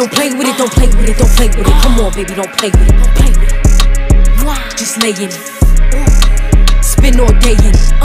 Don't play with it, don't play with it, don't play with it. Come on, baby, don't play with it, don't play with it. Just lay in it.